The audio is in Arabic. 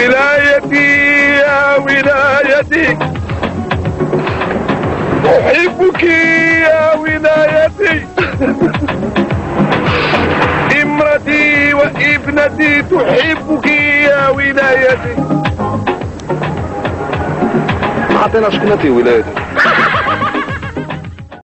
ولايتي يا ولايتي. أحبك يا ولايتي. امرتي وابنتي تحبك يا ولايتي. أعطينا شكونتي ولايتي